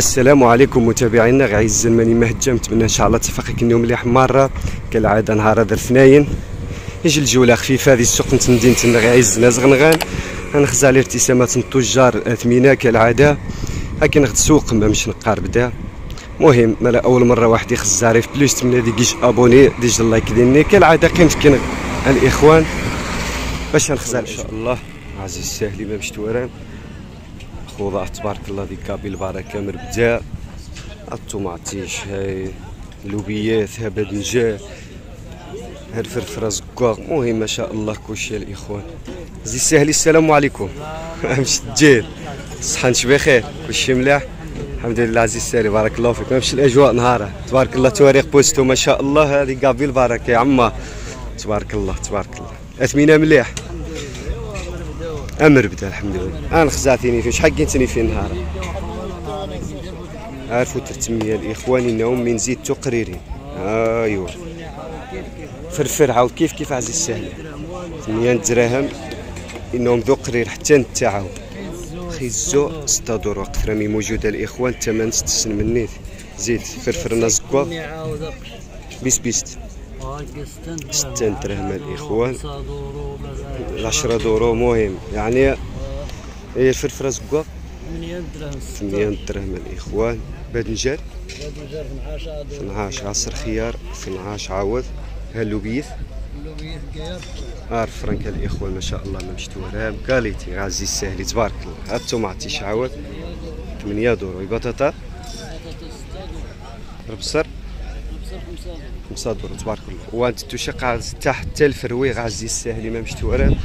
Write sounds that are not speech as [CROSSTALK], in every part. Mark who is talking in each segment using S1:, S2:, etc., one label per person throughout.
S1: السلام عليكم متابعينا. غاي الزلماني مهجم نتمنى إن شاء الله تفاقك اليوم مليح مره كالعادة نهار هذا الاثنين. يجي الجولة خفيفة هذه السوق نت مدينه غايز زغنغان. غنخزع على ارتسامات التجار الاثمنه كالعادة. هاكي نغد سوق ما مش نقارب دا. مهم مالا أول مرة واحد يخز عارف بلوس تمنى ديكيش أبوني ديج اللايك ديالني كالعادة قيمت كين الإخوان. باش نخزع إن شاء الله. عزيز الساهلي ما مشت وران خوضة تبارك الله ديك كابي البركة. مربدا الطوماطيش هاي اللوبيات ها باذنجان هاد الفرفرة زكاغ مهم ما شاء الله كلشي الإخوان. زي الساهلي السلام عليكم. [LAUGHS] مش تجيل صحة انت بخير كلشي مليح الحمد لله عزيز الساري بارك الله فيك. ما مش الأجواء نهارها تبارك الله تواريخ بوستو. ما شاء الله هذه قابي البركة. يا عمار تبارك الله تبارك الله. أثمنة مليح أمر بدا الحمد لله. أنا خزعتيني فين شحال قلتني في النهار عارفوا الإخوان انهم من زيد تقريري. ايوا فرفر عاود. كيف كيف عزيز السهل؟ 8 دراهم انهم ذو قرير حتى نتا عاود خيزو 6 دور وقت. رامي موجودة. الإخوان الثمن ستسن مني زيد فرفرنا زكوا بيس بيست. ستين درهم. الإخوان. 10 دورو مهم. يعني هي الفرفره زكوا
S2: 8 درهم
S1: 8 درهم الإخوان. باذنجان 12 عصر خيار 12 عاود هاللوبيث
S2: اللوبيات كيار.
S1: عارف فرنك الإخوان ما شاء الله ما مشتو راهم كاليتي غازي السهلي تبارك الله. هاد الطوماطي شعاود 8 دورو. البطاطا البصر 5 دورو تبارك الله. وانت تشق تحت الفروي غازي السهلي ما مشتو راهم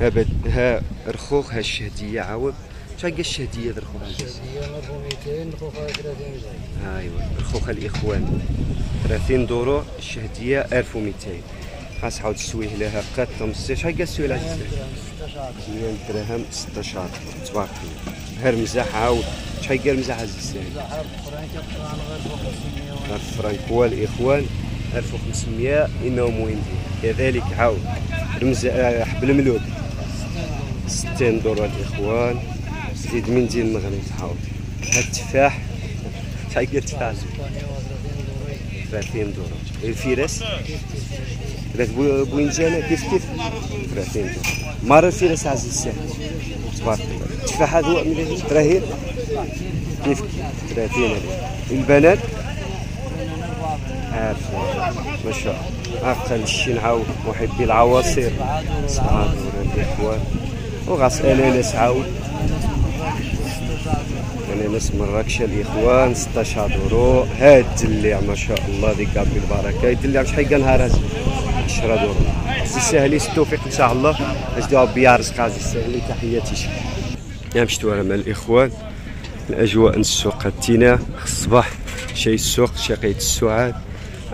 S1: ها بد... ها رخوخ ها الشهدية عاود. شحال قال الشهدية ذا عزيز
S2: هي مربو 200 خوخا 30 زايد
S1: ايوا رخوخ الإخوان. 30 دورو الشهدية 1200 خاص عاود تسويه لها قد 15 شحال قال السويه العزيز
S2: 16
S1: 8 درهم 16 تبارك الله. هر مزاح عاود. شحال قال مزاح عزيز السهل
S2: زحر فرانك القران غير فوق 500
S1: الفرنك والاخوان 1500 انهم ويندي كذلك عاود. رمز آه، حبل ملوك. 60 دورو الاخوان زيد من دين المغرب عاود. هاد التفاح قال التفاح زوج 30 دورو الفراس ثلاث بو- بوينجانة كيف كيف؟ 30 دورو مار الفراس عزيز السهل تبارك الله. التفاح هذا ملي تراهين كيف كيف؟ 30 هذه البنات. عارف. ما شاء الله. أقل شي نعاود محبي العواصر سبحان الله الإخوان. وغاس اناناس عاود اناناس مراكش الإخوان 16 دورو هاد الدليع ما شاء الله ذيك ربي البركة. الدليع شحال قال نهار هذا 10 دورو عزيز السهلي التوفيق إن شاء الله. اجدوا ربي يرزق عزيز السهلي تحياتي شي. يا مشتو مع الإخوان. الأجواء السوق التينا الصباح شي السوق شقيت السعاد.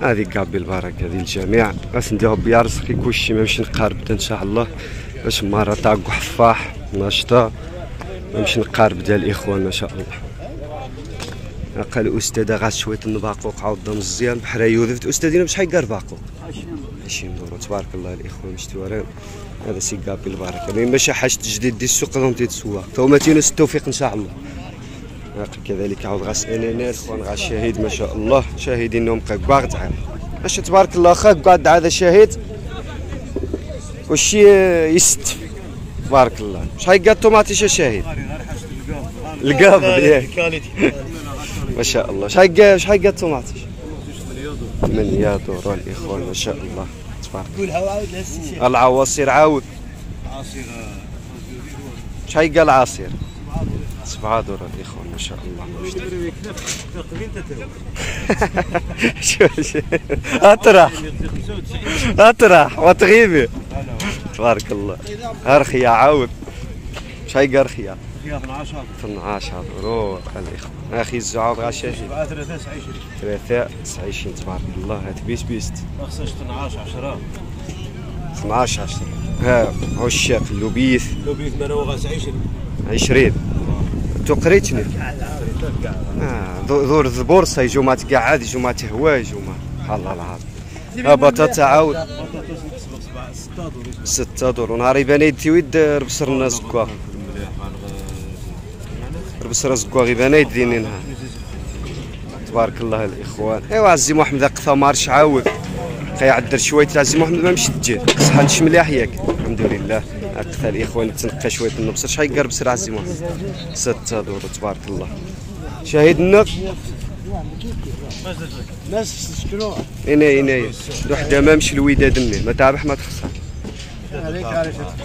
S1: هذه قابل البركة ديال الجميع. غاس ندير ربي يرزقي كلشي ما نمشي نقارب إن شاء الله. باش مرة طاق حفاح ناشطة. نمشي نقارب ديال الإخوان ما شاء الله. قال الاستاذه غاس شوية النباقوق عاود مزيان. بحال يوذفت استاذينا بشحال قال باقوق. 20 دورو تبارك الله الإخوان مشتورين هذا سي قابل البركة. مي ماشي حاجة تجديد دي السوق راهم تيتسوق فهما تينس التوفيق إن شاء الله. كذلك عاود غاس اناناس خوان غا شاهد ما شاء الله. شاهدين إنهم قاعد عام باش تبارك الله خاك قاعد هذا شاهد وشي يست. تبارك الله. شحال قال الطوماطي شا شاهد القابض ياك. ما شاء الله. شحال شحال قال الطوماطي 8 دورو الاخوان ما شاء الله. تبارك الله العواصير عاود. شحال قال عصير سبعة دورو الاخوان ما شاء الله. [LAUGHS] شو شو؟ أطرح. أطرح. وتغيبي تبارك الله. ارخيا عاود شحال قال رخيا 12 دورو الاخوان أخي الزعاض غاشاشي 23 تبارك الله. هات بيس بيست.
S3: 12
S1: 12 10 ها عشاق اللوبيث
S3: لو بيت منوغاس 20
S1: 20 تو قريتني آه ذور البورصه يجوا ما تقعد يجوا ما يجوا ما الله العظيم. ها بطاطا عاود. 6 دور ونهار يبان يدي ويد ربصر الناس كوا ربصر زكوا غيبان يديني نهار تبارك الله الإخوان. إيوا عزي محمد قطا مارش عاود كيعدر شوية عزي محمد ما مشيت تجي. صحة مليح ياك الحمد لله. قطا الاخوان تنقى شوية النبصر شحال يقرب سر عزي محمد ستة دور تبارك الله. شاهدنا؟ أنا أنا وحده ما مشي الوداد مني ما تابح ما تخسر.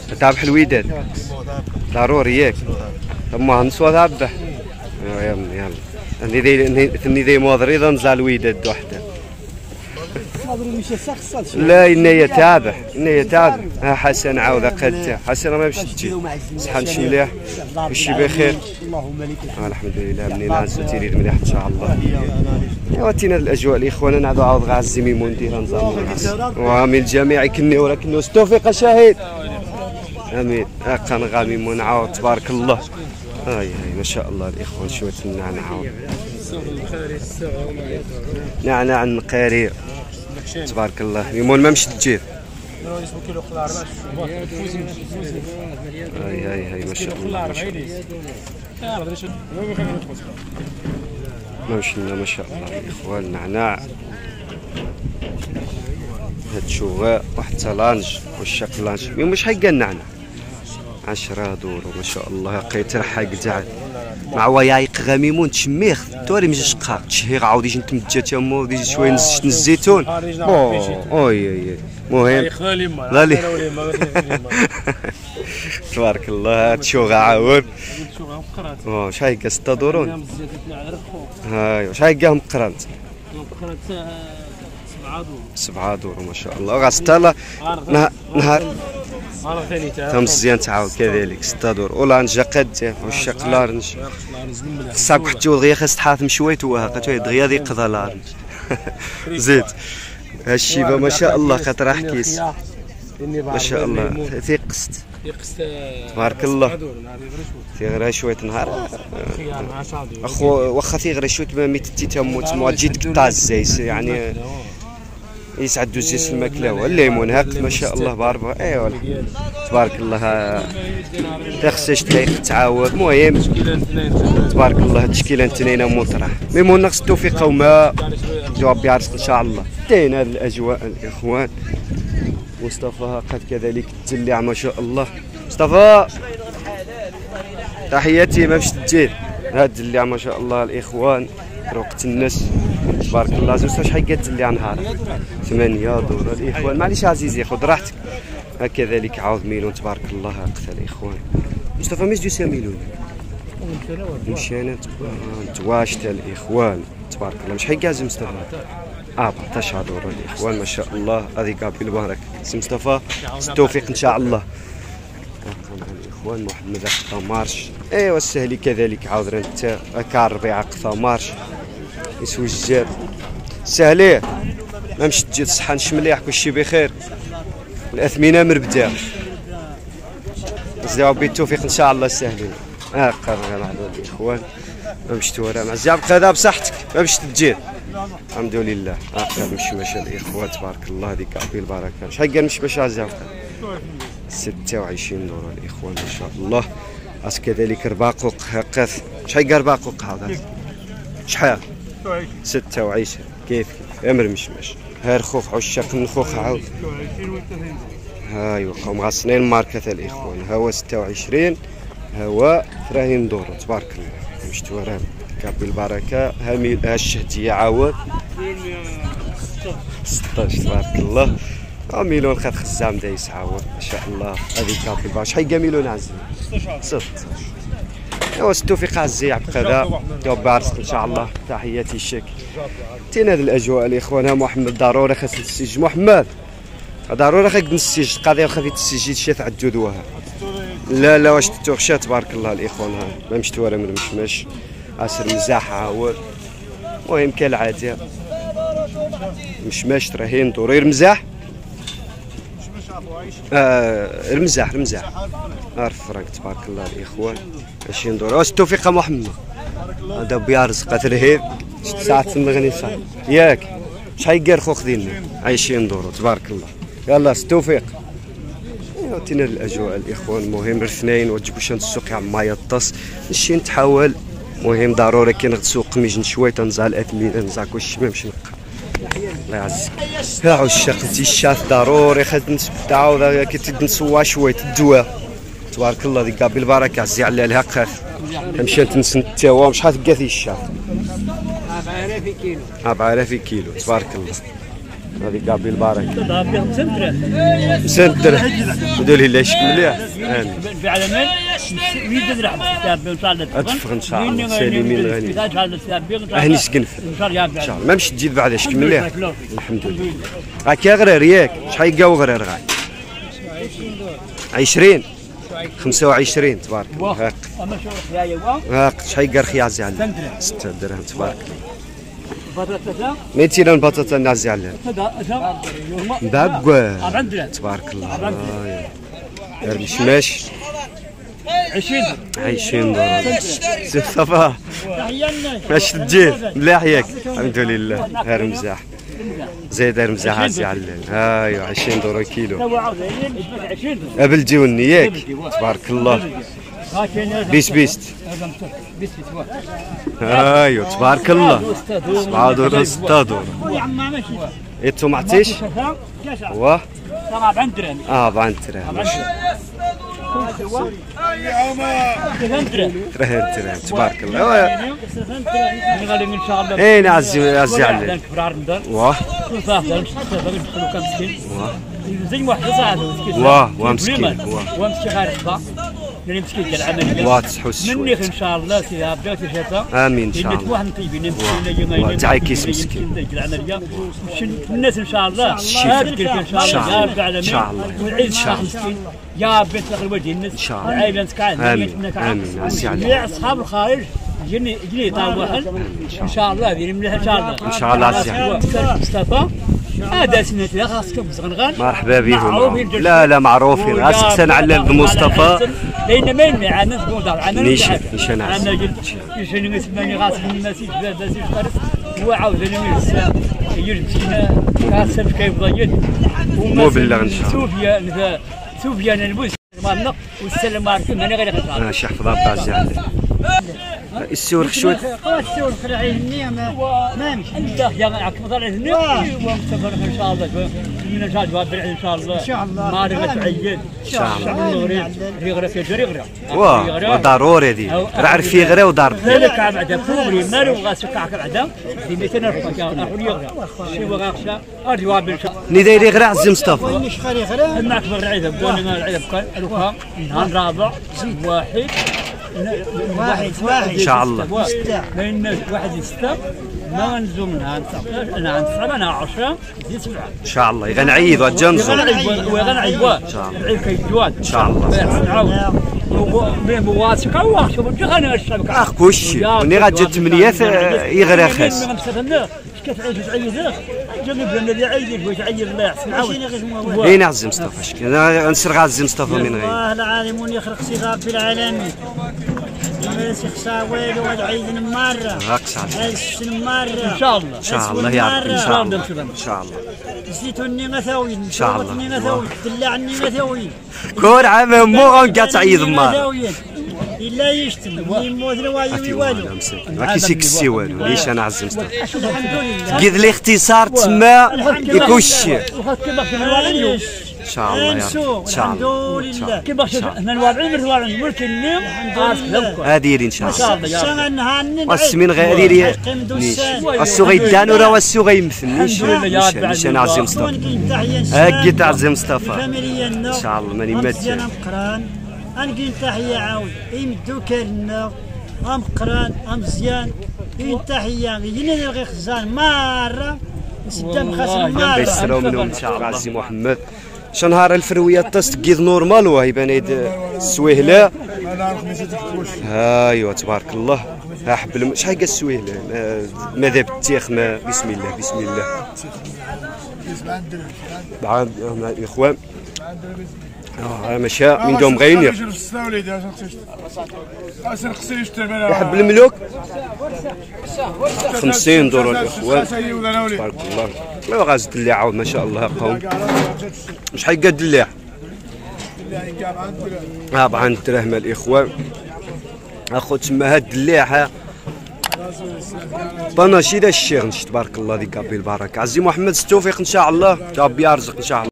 S1: ما تابح الوداد ضروري ياك. اما نسوا تابح يلا يلا أني ذي ثني ذي ذا نزال الوداد وحده لا إني تابح إني تابح ها حسن عاود قدته حسن ما مشي تجي صحن شي مليح؟ وشي بخير؟
S2: اللهم لك الحمد
S1: آه الحمد لله منين عزو تيريد مليح إن شاء الله. ايوا تينا الأجواء الإخوان نعدو عاود غازي ميمون ديرها نظام وامين الجميع يكني ولكن أستوفق شاهد آمين. هاكا نغا ميمون عاود تبارك الله. هاي هاي ما شاء الله الإخوان شوية النعناع نعناع النقارير تبارك الله. ميمون ما مشيت تجيب هاي هاي هاي ما شاء الله ما شاء الله. ما مشينا ما شاء الله. الاخوان نعناع هاد شواء واحد تلانج والشق لانج. مين مش حق النعناع عشرة دور ما شاء الله. قيتر حق دعت مع ويايق غميمون تشميخ توري مجي شقاق تشهيق عاود يجي نتمجى تمو ديجي شوية نزشت الزيتون بو اوي اوي مهم. لا لي [LAUGHS] تبارك الله تشوغا عاود أوه، شحال هكا ستة دورون؟ هاي شحال هكا مقرنت سبعة دور. ما شاء الله. وغا ستة لا. نهار نهار تم مزيان تعاود كذلك ستة دور أولانجا قد والشق لارنج. خصك حتى دغيا خاص تحاثم شوية توها دغيا ذي قضا لارنج. [LAUGHS] زيد. هالشيبه ما شاء الله خاطر راح كيس ما شاء الله. ثيقست تبارك الله. في غير شوية نهار. أخو واخا في غير شوية ما ميتتي تموت ما جيت قطع الزيس يعني يسعد الزيس الماكلة والليمون هاك ما شاء الله باربع أيوا تبارك الله. تخسش تلاقي تعاود المهم تبارك الله تشكيلة تنين مطرح ميمون نقص التوفيق وما جواب يعرس إن شاء الله. تين هذه الأجواء الإخوان. مصطفى قد كذلك تلع ما شاء الله. مصطفى تحياتي ما مشت تجيب هاد اللي ما شاء الله الإخوان وقت الناس. تبارك الله زوج شحال قد اللي نهار ثمانية دور الاخوان معليش عزيزي خذ راحتك. هكذلك عاود ميلون. تبارك الله قتل الاخوان مصطفى مش دوسا ميلون مشينا تواشت الإخوان. تبارك الله. مش حيقاز مصطفى؟ آه 14 دور الإخوان. ما شاء الله. هذه قابل بارك سي مصطفى التوفيق إن شاء الله. الإخوان. محمد قطا مارش. إيوا السهلي كذلك عاود انت هكا الربيعه قطا مارش. يسوي الجاب سهليه ما مشيت تجي الصحه نش مليح كلشي بخير. الاثمنه مربدة. نزيدو بالتوفيق إن شاء الله سهلين آه قرر مع الاخوان ما مشيت ورا مع الزعب هذا بصحتك. ما مشيت تجي. الحمد لله. مشي مشى الاخوان تبارك الله هذيك عبي البركة. شحال قال مش باش الزعب 26 دور الاخوان ما شاء الله. اس كذلك رباقوق هقث شحال رباقوق هذا؟ شحال؟ 26 26 كيف؟ كيف أمر مشمش ها الخوخ عشاق النخوخ عاود 26 والتسعين هاي يوقعوا مغصنين ماركة الإخوان. هو 26 هو 30 دور تبارك الله. مشتو راه كربي البركة. ها الشهدية عاود 16 تبارك الله. ميلون خد خزام دايس عاود ما شاء الله. هذيك كربي البركة. شحال كاع عزيز 16 16 واستوفق قازي بقضاء وبارس إن شاء الله. تحياتي الشك تينا هذه الأجواء الاخوان ها محمد ضروري خاص نسجل محمد ضروري خاصك نسجل القضية واخا تسجل شي تعدو ذوها لا لا واش تتوخشى تبارك الله الاخوان ها ما مشت ولا من مشمش عصر مزاح عاور المهم كالعادة. مشمش تراهين دوري مزاح. آه المزاح المزاح. عارف فرانك تبارك الله الاخوان 20 دور واش التوفيق يا محمد. هذا بيارزق ترهيب ساعة المغني صار ياك. شحال يقار خوخ ديالنا 20 دور تبارك الله. يلا التوفيق عطينا الأجواء الإخوان. المهم الاثنين. وجبوا شان السوق يا عما يطس نشي نتحاول. المهم ضروري كي نغسلو قميج شوية تنزع الاثمنه نزع كلشي ما نمشي نقى الله يعزك. يا عشاق دي الشاف ضروري. خد نتبدعو كي تنسوا شوية الدواء تبارك الله ديك بالبركه عزي على الهقاف مشات تنسن التوا شحال تقاثي الشاف
S2: 4000 كيلو
S1: 4000 كيلو. تبارك الله. هذه كاع
S2: تضرب بهم سنتر
S1: سنتر ودول لي شك مليح.
S2: في علمان ميد درهم تاب
S1: إن شاء الله. سالمين غني. أهني سكنفل
S2: إن شاء الله.
S1: ما مش تجيب بعد مليح. الحمد لله. هاك يا غرير ياك. شحال يقاو غرير غاي؟ 20 25 تبارك الله. هاك.
S2: يا يوا
S1: هاك. شحال يقار خيازي على
S2: سنتر
S1: 6 درهم تبارك الله. 200 البطاطا نازي على
S2: عندنا
S1: تبارك الله. آه، يا. غير مشماش
S2: 20
S1: 20 دولار سي صفا.
S2: تحينا
S1: باش تجي مليح ياك. الحمد لله. غير مزاح زيد غير مزاح عزي علل ايوا 20 دولار كيلو
S2: تو عاودين 20
S1: قبل جوني ياك تبارك الله. بيس بيست
S2: بيس. بيس
S1: ايوا تبارك الله. 7 دولار 6 دولار
S2: يا عم ما ماشي
S1: انتو ما عطيش هو
S2: طبعا عندنا
S1: آه بعد ترى ترى ترى تبارك الله
S2: ان شاء الله
S1: اين عزي عزي علل
S2: كبرار ندر
S1: واه
S2: مسكين زي واحد صاحب مسكين
S1: واه واه مسكين واه
S2: وامسكي غير خطا مسكين ديال
S1: العملية
S2: مني
S1: شوي
S2: ان شاء الله سي بدات شتا
S1: امين ان شاء الله
S2: واحد طيبين مسكين
S1: واه تعي كيس مسكين.
S2: العملية الناس ان شاء الله. هذيك ان شاء
S1: شاء
S2: الله
S1: الله.
S2: يا رب
S1: شاء
S2: العالمين
S1: الله.
S2: والعيد
S1: إن شاء الله.
S2: يا بنت الوجه الناس
S1: شاء الله.
S2: العائله.
S1: عسي عليك.
S2: جميع اصحاب الخارج جني جني طال واحد ان شاء الله مليح ان شاء الله
S1: إن شاء الله عسي عليك.
S2: مصطفى هذا سنة لا
S1: مرحبا بهم لا لا معروفين. غاسك المصطفى
S2: على لأن ما يمنع عن الناس قول دار عن
S1: نيشان- نيشان عسل.
S2: أنا قلت يشن يسمعني غاسل من الناس يجبد بس يفرس هو عاود أنا يرسل يرسل كاسل كيف ضيد
S1: مو بالله إن شاء الله.
S2: سوفيا سوفيا نلبس مالنا والسلام عليكم. أنا غير غير
S1: أنا شيخ فضل عزي علل السور خشوت
S2: السور خلعيني ما ما مش أنت يا معك مطلع هنا ومسافر إن شاء الله من إن شاء الله بالعيد إن شاء الله. إن شاء الله. ما رغت عيد إن
S1: شاء
S2: الله. يغرى في جري يغرى
S1: واه ضروري دي. راه في غير ودار.
S2: ذلك بعد كوبري مالو غاسك كعك بعد في 200 رفع كان احول يغرى شي وغاخشى أرجو بالشاء
S1: ني دايري غير عزي مصطفى.
S2: معك بالعيد بدون ما العيد بكل الوفاء نهار رابع. واحد. واحد واحد
S1: إن شاء الله.
S2: واحد ستة ما نزوم منها أنا عن سبعة أنا عشرة. زيد سبعة
S1: إن شاء الله. غنعيد وجنزو
S2: وغنعيد
S1: شاء الله.
S2: العيد كيجواد
S1: إن شاء الله.
S2: نعاود بين بواسك واخ شوف. جهنا الشبكة
S1: أخ كلشي وني غاتجي تمنيات يغرى خاس
S2: كتعيش تعيد جنب لنا اللي عيد ويتعيد الله يحسن عاود
S1: اين عزي مصطفى أنا نسرق عزي مصطفى من غير.
S4: الله العالم يخلق صفات في العالمين ما يخشى والو هاد عيد مرة مرة
S2: إن شاء الله
S1: ان شاء الله يا رب ان شاء الله ان شاء الله
S4: زيتوني غثاوي ان
S1: شاء الله.
S4: غثاوي دلعني غثاوي
S1: كون عام مو غنقا تعيد مار
S4: الا يشتم يموت الوايو
S1: اتي
S4: والو
S1: ما كيسيك السي والو ليش عزي مصطفى
S4: الحمد لله
S1: قيد الاختصار تما
S2: كيما في الوالد
S1: ان شاء الله يا رب ان شاء
S4: الحمد
S1: الله
S4: لله
S2: كيما إحنا الوالد من الوالد ملك النيم عارف لكم
S1: هاديري ان شاء
S2: ان شاء
S1: الله
S2: الله يا رب
S4: سنة نهار قيمدو
S1: نيش
S4: السان
S1: السو غيدان ورا والسو غيمثلنيش
S2: الحمد لله يا رب
S1: نيش أنا عزي مصطفى هاكي تاع عزي مصطفى ان شاء الله ماني مات
S4: مقران انقين تحية عاود يمدو كالنا ام قران ام مزيان إن تحية ينادي غير خزان مرة سدام خاصم
S2: والله
S4: مرة
S1: يسراو منهم ان شاء الله عزي محمد شنهار الفروية تست قيد نورمال وهي يبان يد السويهله ايوا تبارك الله. ها الم... شحال قال السويهله ماذا بالتيخ ما بسم الله بسم الله. بعد الاخوان آه مشى من دوم غينير يحب الملوك؟ 50 دولار. الاخوان تبارك الله. لا غاز عاود ما شاء الله قوم. شحال قد الدلاع آه 4 دراهم الإخوان. أخو تما هاد الدلاع ها. بناشي دا الشيخ تبارك الله ديك ربي البركة. عزي محمد التوفيق إن شاء الله. ربي يرزق إن شاء الله.